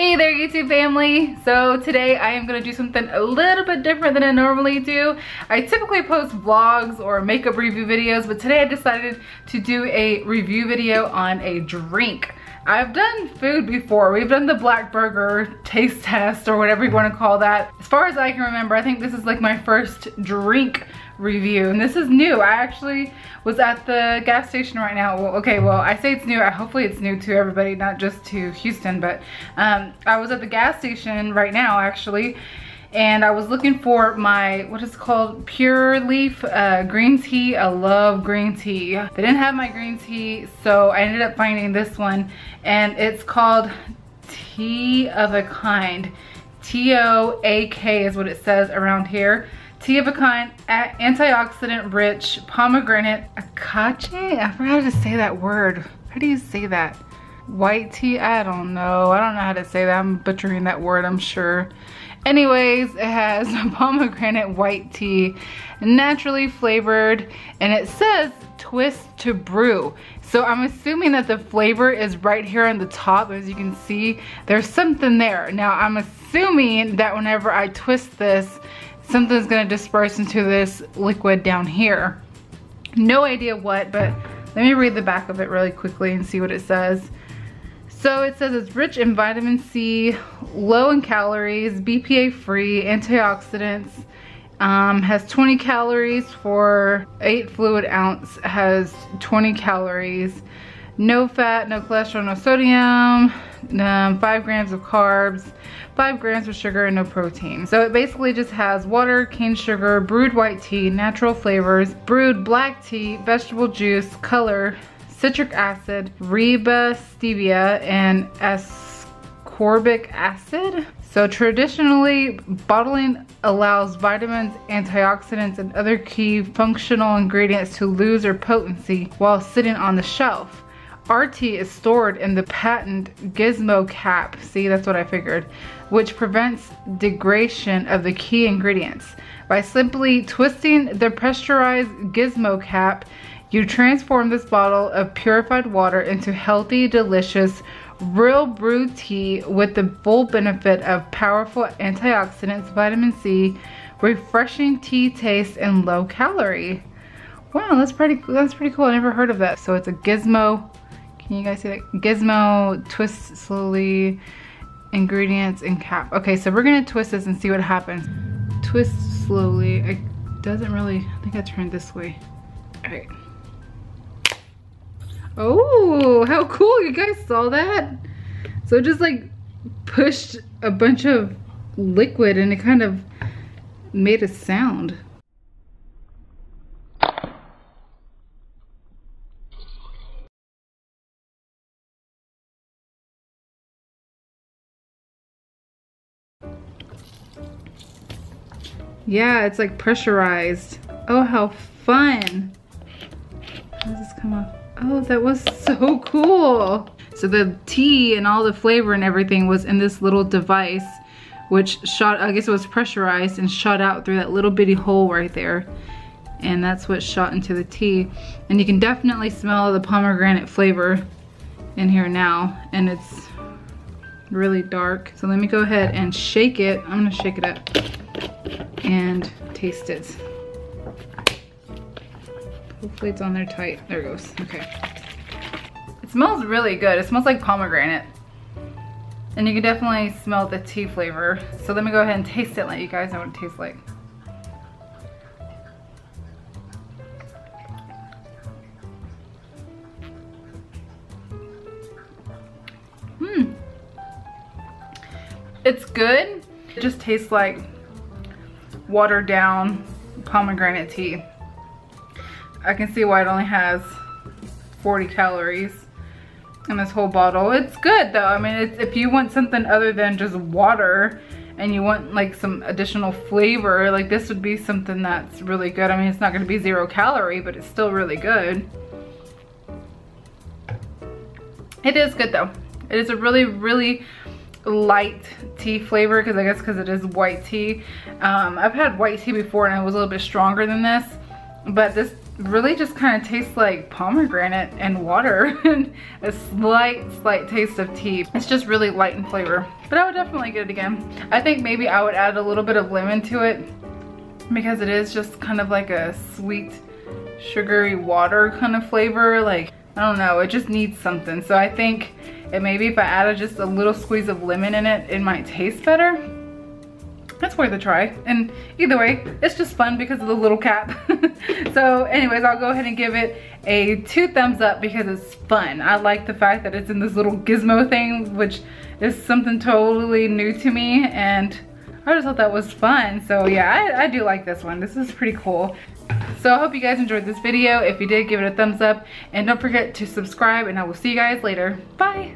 Hey there YouTube family. So today I am gonna do something a little bit different than I normally do. I typically post vlogs or makeup review videos, but today I decided to do a review video on a drink. I've done food before. We've done the black burger taste test or whatever you wanna call that. As far as I can remember, I think this is like my first drink review and this is new. I actually was at the gas station right now. Well, okay, well I say it's new. Hopefully it's new to everybody, not just to Houston, but um, I was at the gas station right now actually and I was looking for my, what is called, Pure Leaf uh, green tea. I love green tea. They didn't have my green tea, so I ended up finding this one, and it's called Tea of a Kind. T-O-A-K is what it says around here. Tea of a kind, antioxidant rich, pomegranate, akache? I forgot how to say that word. How do you say that? White tea? I don't know. I don't know how to say that. I'm butchering that word, I'm sure. Anyways, it has pomegranate white tea, naturally flavored, and it says twist to brew. So I'm assuming that the flavor is right here on the top. As you can see, there's something there. Now I'm assuming that whenever I twist this, something's gonna disperse into this liquid down here. No idea what, but let me read the back of it really quickly and see what it says. So it says it's rich in vitamin C, low in calories, BPA free, antioxidants, um, has 20 calories for 8 fluid ounce, has 20 calories, no fat, no cholesterol, no sodium, um, 5 grams of carbs, 5 grams of sugar, and no protein. So it basically just has water, cane sugar, brewed white tea, natural flavors, brewed black tea, vegetable juice, color, citric acid, Reb A stevia, and ascorbic acid. So traditionally, bottling allows vitamins, antioxidants, and other key functional ingredients to lose their potency while sitting on the shelf. RT is stored in the patent gizmo cap, see that's what I figured, which prevents degradation of the key ingredients. By simply twisting the pressurized gizmo cap, you transform this bottle of purified water into healthy, delicious, real brew tea with the full benefit of powerful antioxidants, vitamin C, refreshing tea taste, and low calorie. Wow, that's pretty that's pretty cool. I never heard of that. So it's a gizmo can you guys see that? Gizmo, twist slowly, ingredients, and cap. Okay, so we're gonna twist this and see what happens. Twist slowly. It doesn't really, I think I turned this way. All right. Oh, how cool, you guys saw that? So just like pushed a bunch of liquid and it kind of made a sound. Yeah, it's like pressurized. Oh, how fun. How does this come off? Oh, that was so cool. So the tea and all the flavor and everything was in this little device, which shot, I guess it was pressurized and shot out through that little bitty hole right there. And that's what shot into the tea. And you can definitely smell the pomegranate flavor in here now. And it's really dark. So let me go ahead and shake it. I'm gonna shake it up and taste it. Hopefully it's on there tight. There it goes, okay. It smells really good. It smells like pomegranate. And you can definitely smell the tea flavor. So let me go ahead and taste it and let you guys know what it tastes like. Hmm. It's good. It just tastes like watered down pomegranate tea. I can see why it only has 40 calories in this whole bottle. It's good though. I mean, if you want something other than just water and you want like some additional flavor, like this would be something that's really good. I mean, it's not gonna be zero calorie, but it's still really good. It is good though. It is a really, really light tea flavor because I guess because it is white tea. Um, I've had white tea before and it was a little bit stronger than this, but this really just kind of tastes like pomegranate and water and a slight, slight taste of tea. It's just really light in flavor, but I would definitely get it again. I think maybe I would add a little bit of lemon to it because it is just kind of like a sweet, sugary water kind of flavor. Like, I don't know, it just needs something. So I think it maybe if I added just a little squeeze of lemon in it, it might taste better it's worth a try. And either way, it's just fun because of the little cap. so anyways, I'll go ahead and give it a two thumbs up because it's fun. I like the fact that it's in this little gizmo thing, which is something totally new to me. And I just thought that was fun. So yeah, I, I do like this one. This is pretty cool. So I hope you guys enjoyed this video. If you did, give it a thumbs up. And don't forget to subscribe and I will see you guys later. Bye.